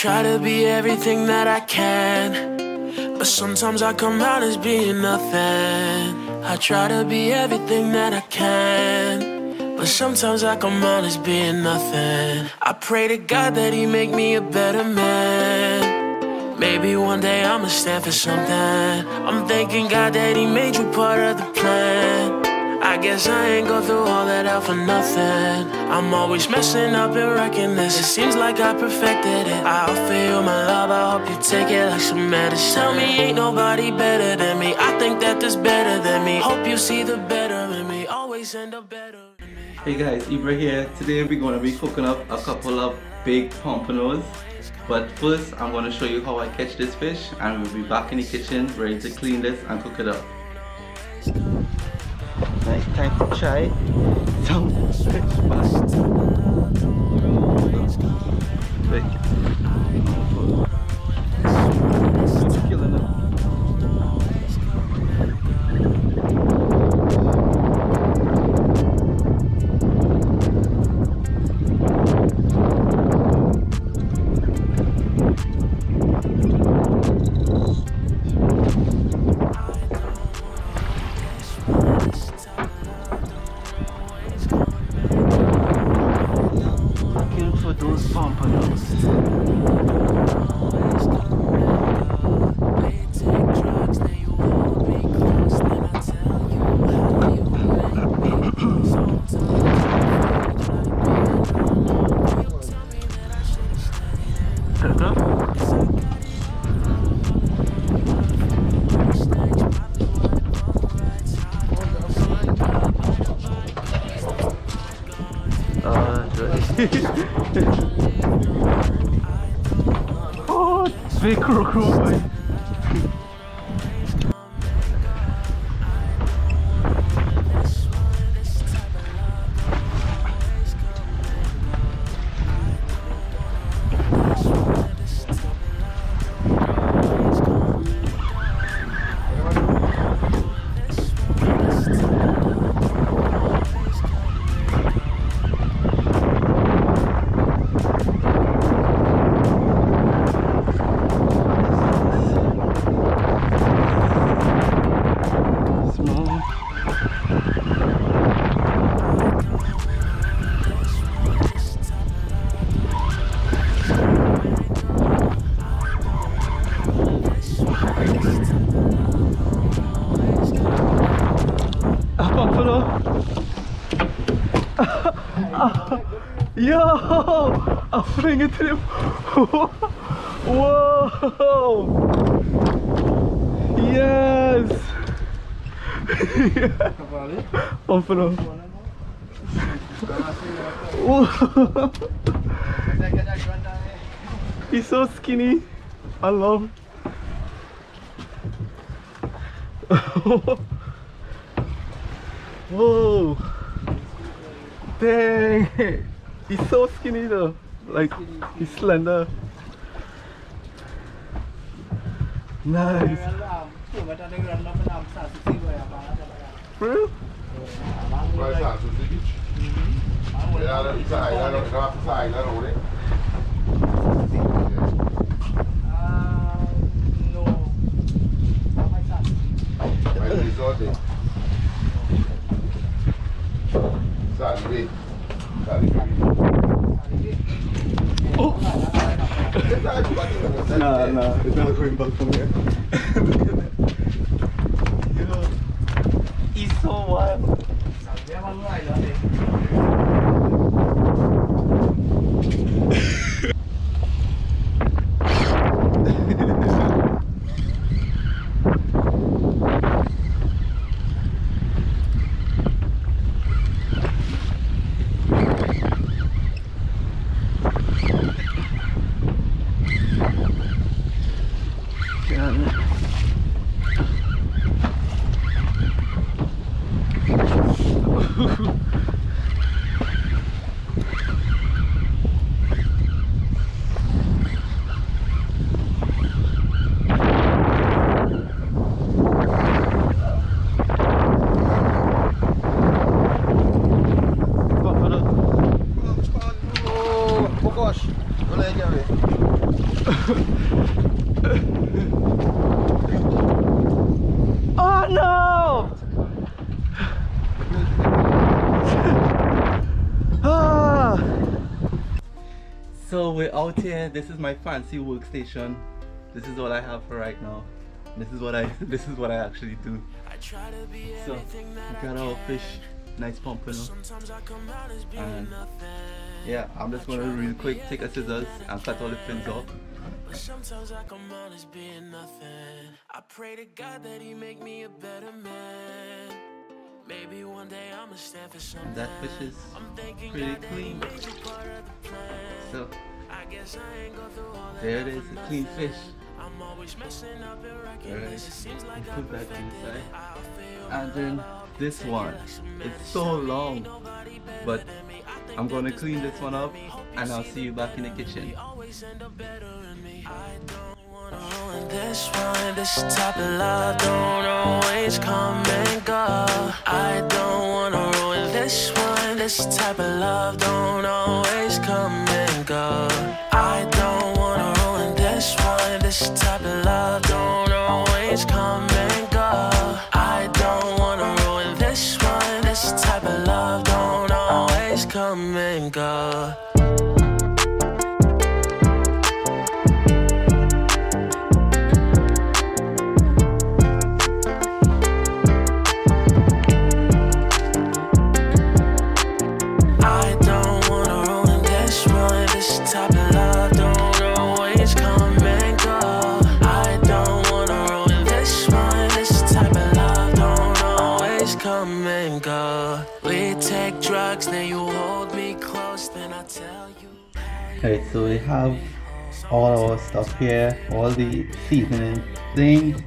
try to be everything that I can, but sometimes I come out as being nothing. I try to be everything that I can, but sometimes I come out as being nothing. I pray to God that He make me a better man. Maybe one day I'ma stand for something. I'm thanking God that He made you part of the plan. Guess I ain't go through all that out for nothing. I'm always messing up and wrecking this. It seems like I perfected it. I offer you my love, I hope you take it like some medicine. Tell me ain't nobody better than me. I think that there's better than me. Hope you see the better in me. Always end up better. Hey guys, Ibra here. Today we're going to be cooking up a couple of big pompanos. But first, I'm going to show you how I catch this fish and we'll be back in the kitchen ready to clean this and cook it up. Nice time to try some fish Killing Yo! A fingertip! Whoa! Yes! buffalo. He's so skinny. I love. Whoa! Dang! He's so skinny though. Like he's slender. Nice. Bro? ร้อยสามสิบสี่เวลาเราใส่แล้วเราครับใส่แล้วเราเนี่ย Oh! Nah, it's not going back from here. At that. He's so wild. Yan. Buffalo. Oh, gosh. Wala yan yan eh. oh no! ah! So we're out here. This is my fancy workstation. This is what I have for right now. This is what I this is what I actually do. So we got our fish, nice pompano. And yeah, I'm just gonna real quick take a scissors and cut all the fins off. Sometimes I come out as being nothing. I pray to God that He make me a better man. Maybe one day I'ma stand for something. That fish is pretty clean. So there it is, a clean fish. Alright, put that inside. And then this one, it's so long, but I'm gonna clean this one up and I'll see you back in the kitchen. This one, this type of love don't always come and go. I don't wanna ruin this one, this type of love don't always come and. I don't wanna ruin this one, this type of love don't Okay, so we have all our stuff here, all the seasoning things.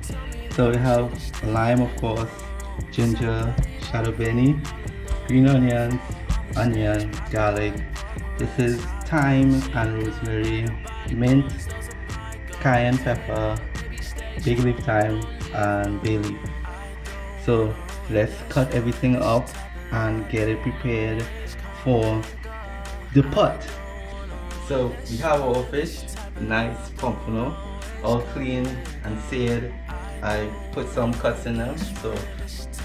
So we have lime, of course, ginger, shadow benny, green onions, onion, garlic. This is thyme and rosemary, mint, cayenne pepper, big leaf thyme, and bay leaf. So let's cut everything up and get it prepared for the pot. So we have our fish nice pompano all clean and seared. I put some cuts in them so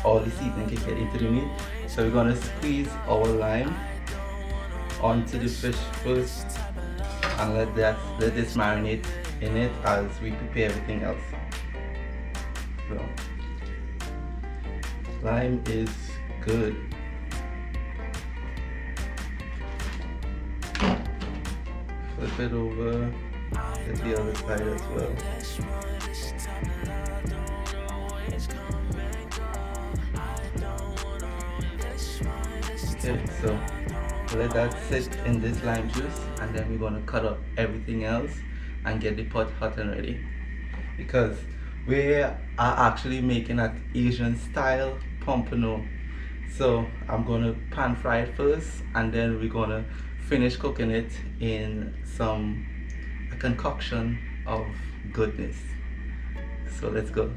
all the seasoning can get into the meat. So we're gonna squeeze our lime onto the fish first and let that let this marinate in it as we prepare everything else. So, Lime is good. It over to the other side as well. Okay, so let that sit in this lime juice and then we're gonna cut up everything else and get the pot hot and ready because we are actually making an Asian style pompano so I'm gonna pan fry it first and then we're gonna finish cooking it in some a concoction of goodness. So let's go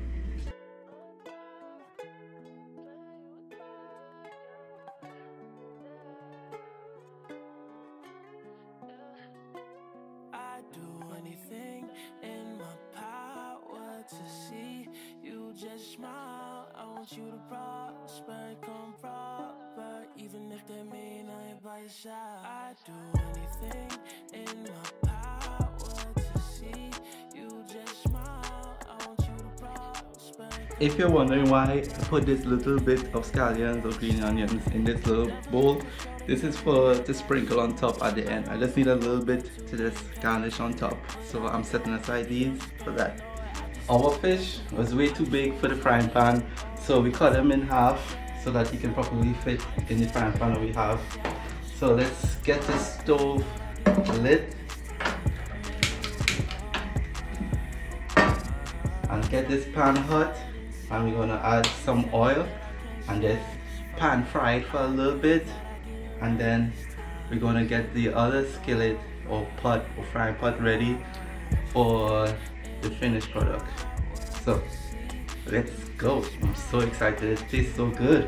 you're wondering why I put this little bit of scallions or green onions in this little bowl, this is for to sprinkle on top at the end. I just need a little bit to just garnish on top. So I'm setting aside these for that. Our fish was way too big for the frying pan, so we cut them in half so that he can properly fit in the frying pan that we have. So let's get the stove lit and get this pan hot and we're gonna add some oil and just pan fry it for a little bit and then we're gonna get the other skillet or pot or frying pot ready for the finished product. So let's go. I'm so excited. It tastes so good.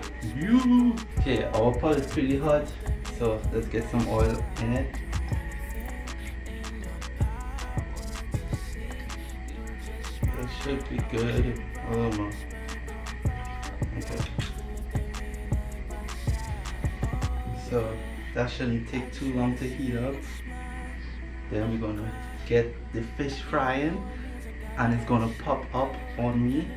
Okay, our pot is pretty hot. So let's get some oil in it. should be good. Oh. So that shouldn't take too long to heat up. Then we're gonna get the fish frying and it's gonna pop up on me.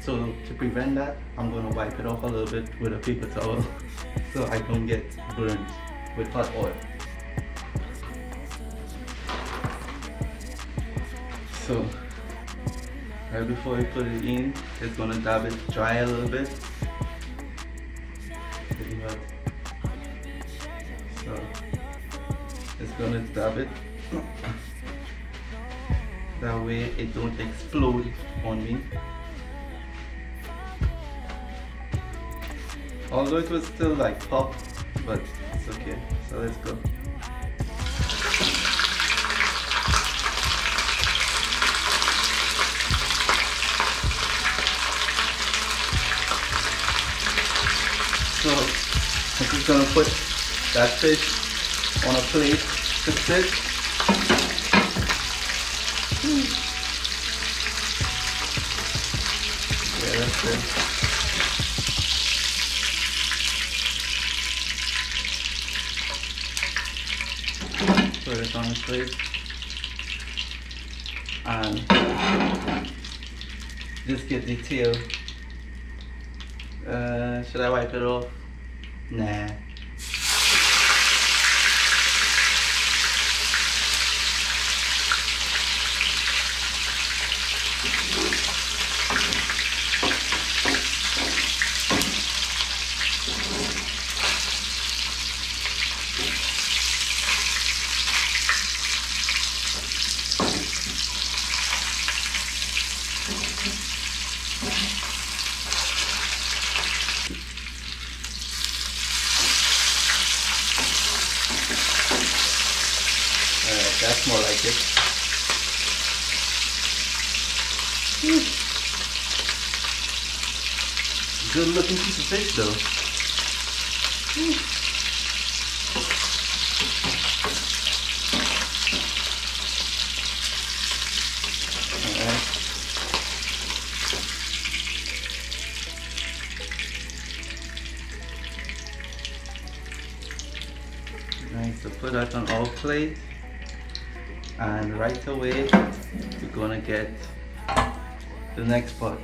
So to prevent that, I'm gonna wipe it off a little bit with a paper towel so I don't get burned with hot oil. So right before we put it in, it's gonna dab it dry a little bit. Gonna dab it. That way it don't explode on me. Although it was still like pop, but it's okay. So let's go. So I'm just gonna put that fish on a plate to sit. Yeah, that's good. Put it on the plate. And just get the tail uh, should I wipe it off? Nah. Alright, that's more like it. Hmm. Good looking piece of fish though. Hmm. To put that on our plate and right away we're gonna get the next pot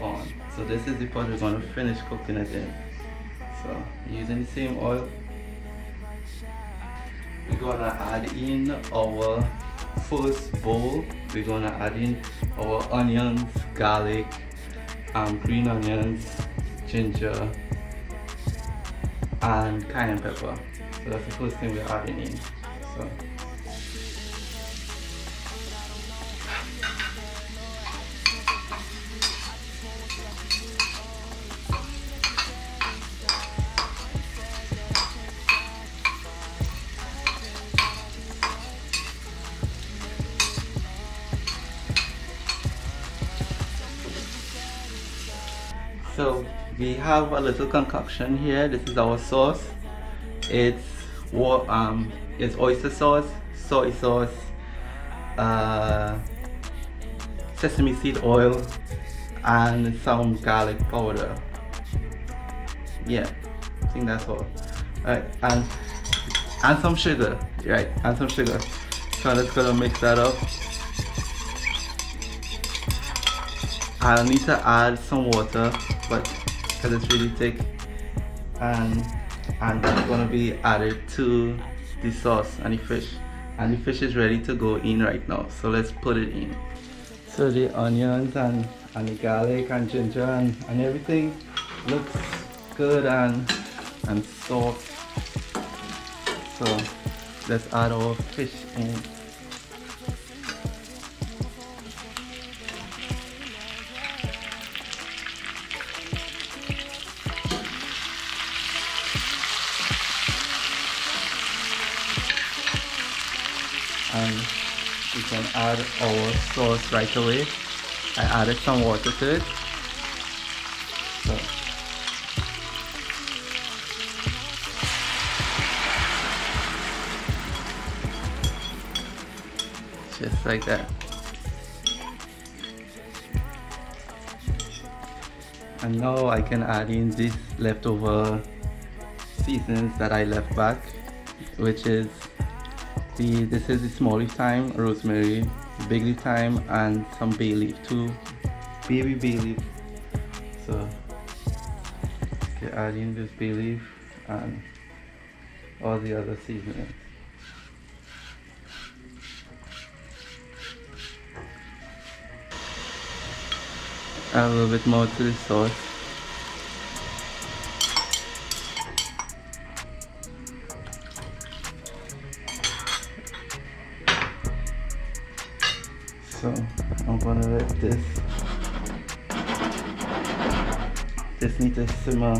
on. So this is the pot we're gonna finish cooking it in. So using the same oil we're gonna add in our first bowl. We're gonna add in our onions garlic um, green onions ginger and cayenne pepper. So that's the first thing we're adding in. So So we have a little concoction here. This is our sauce. It's um it's oyster sauce, soy sauce, uh, sesame seed oil, and some garlic powder. Yeah, I think that's all. Alright, and and some sugar, right? And some sugar. So let's gonna mix that up. I'll need to add some water, but because it's really thick, and and that's gonna be added to the sauce and the fish, and the fish is ready to go in right now. So let's put it in. So the onions and and the garlic and ginger and, and everything looks good and and soft. So let's add our fish in. and we can add our sauce right away. I added some water to it. So. Just like that. And now I can add in these leftover seasons that I left back, which is the this is the small leaf thyme rosemary big leaf thyme and some bay leaf too. Baby bay leaf. So okay add in this bay leaf and all the other seasonings. A little bit more to the sauce need to simmer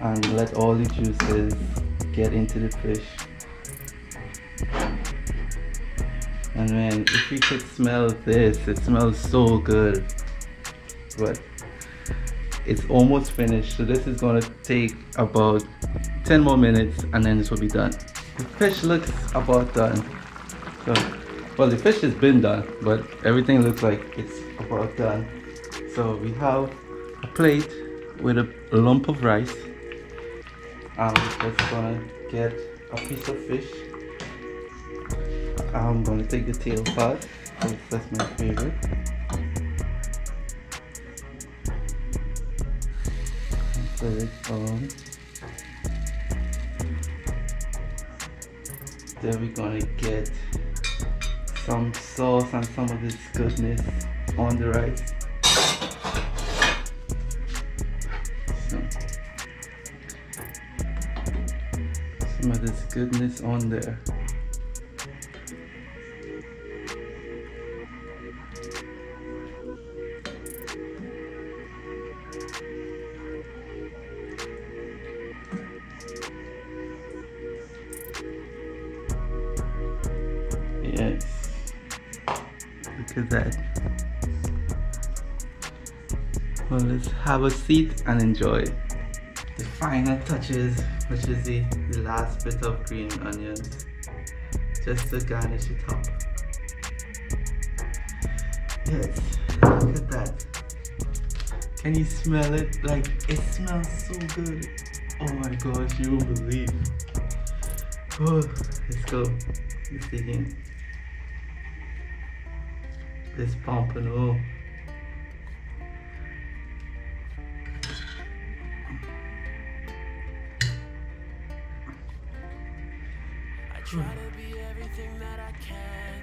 and let all the juices get into the fish. And man if you could smell this it smells so good. But it's almost finished so this is gonna take about 10 more minutes and then this will be done. The fish looks about done. So well the fish has been done but everything looks like it's about done. So we have a plate with a lump of rice. I'm just gonna get a piece of fish. I'm gonna take the tail part because that's my favorite. Put it on. Then we're gonna get some sauce and some of this goodness on the rice. This goodness on there. Yes. Look at that. Well, let's have a seat and enjoy the final touches, which is the, the last bit of green onions, just to garnish it up. Yes, look at that. Can you smell it? Like, it smells so good. Oh my gosh, you won't believe. Oh, let's go. Let's dig in. This pompano. Mm. try to be everything that I can,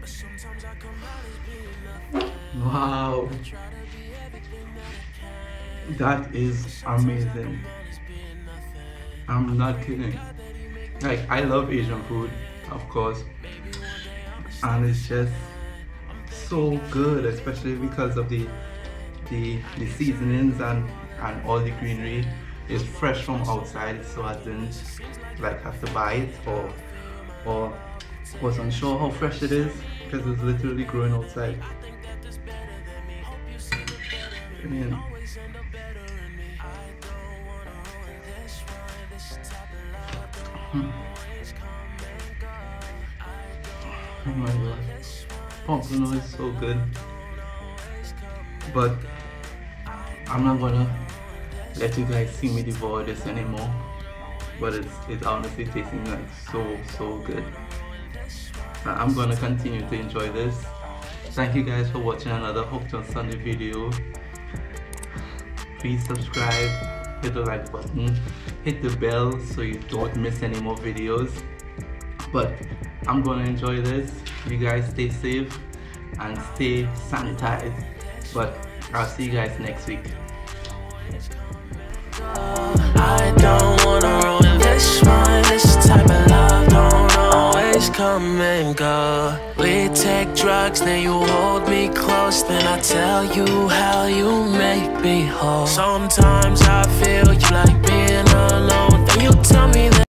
but sometimes I come out as being nothing. Wow, I try to be everything that I can, that is amazing. out as being nothing. I'm not kidding. Like, I love Asian food, of course, and it's just so good, especially because of the the, the seasonings and and all the greenery is fresh from outside, so I didn't like have to buy it or or was unsure how fresh it is because it's literally growing outside. I mean, Hmm. Oh my god. Pompano is so good. But I'm not gonna let you guys see me devour this anymore. But it's it's honestly tasting like so so good. I- I'm gonna continue to enjoy this. Thank you guys for watching another Hooked on Sunday video. Please subscribe, hit the like button, hit the bell so you don't miss any more videos. But I'm gonna enjoy this. You guys stay safe and stay sanitized. But I'll see you guys next week. This one. This type of love don't always come and go. We take drugs, then you hold me close, then I tell you how you make me whole. Sometimes I feel you like being alone, then you tell me that.